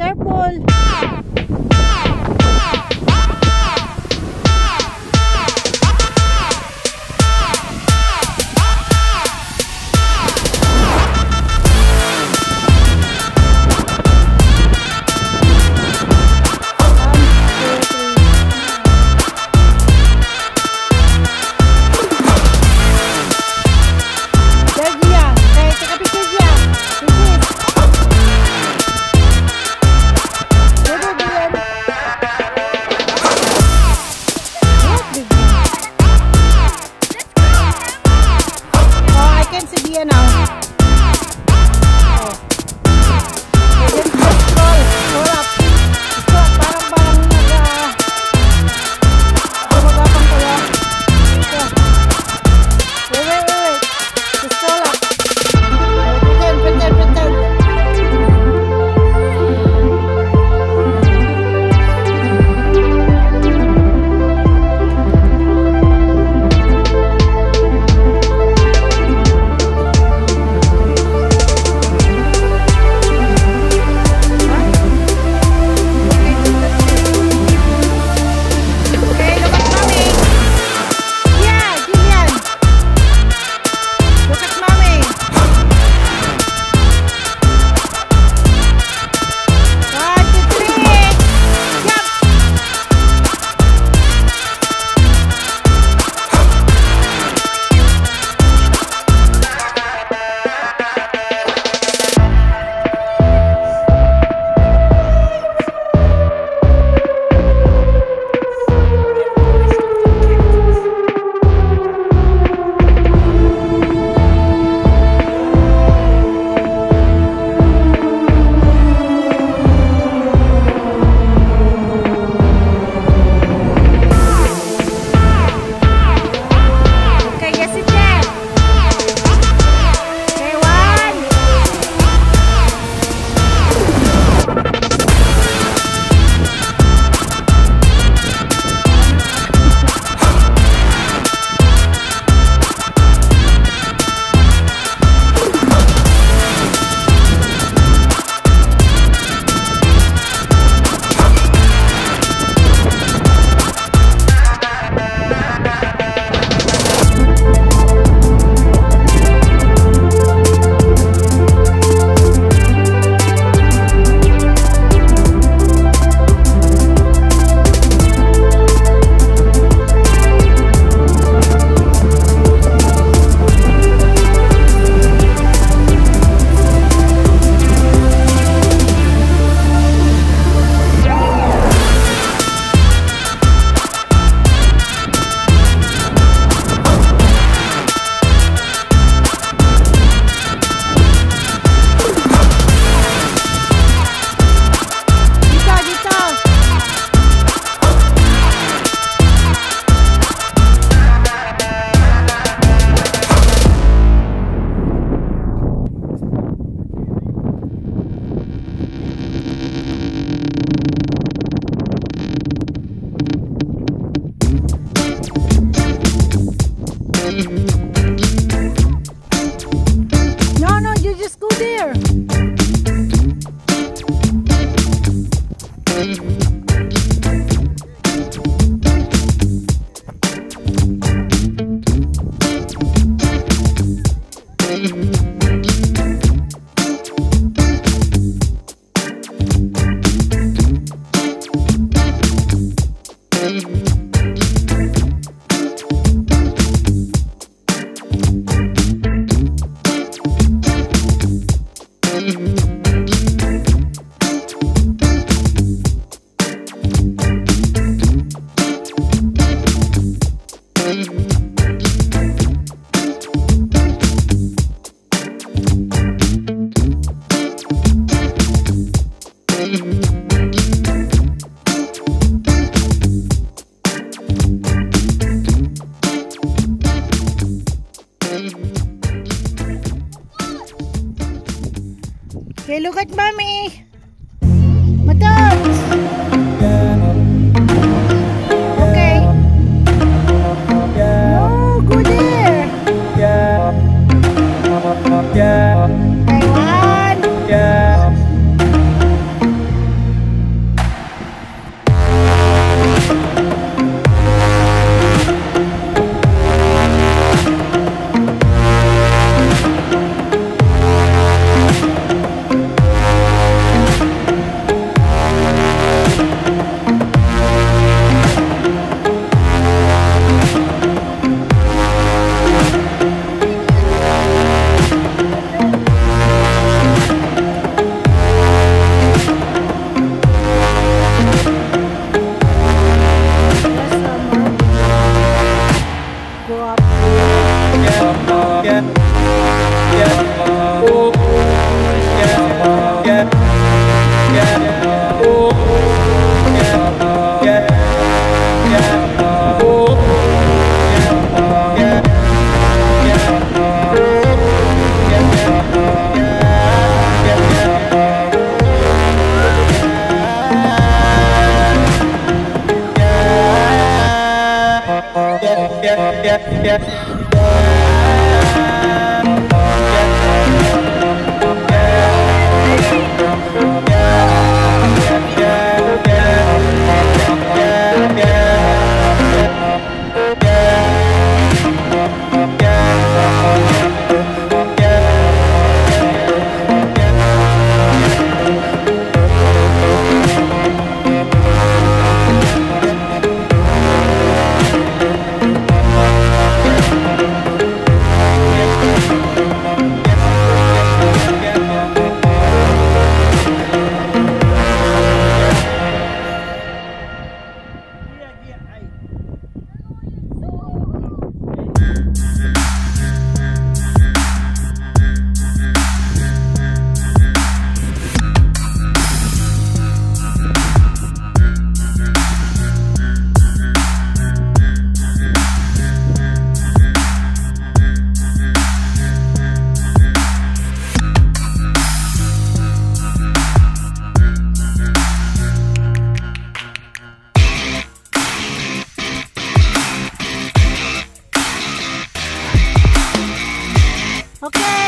Careful! Just go there. At mommy. yeah, yeah. Okay.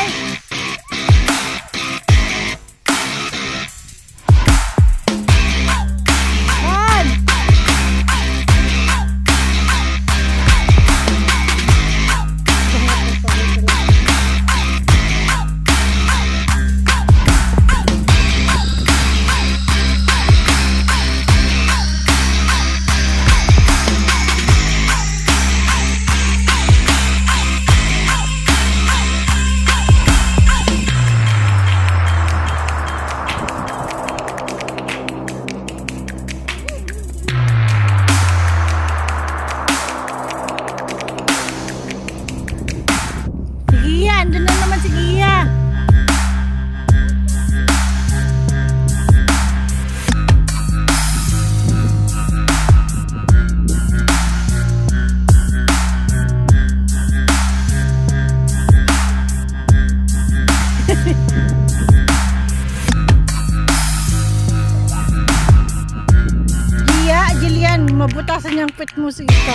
música.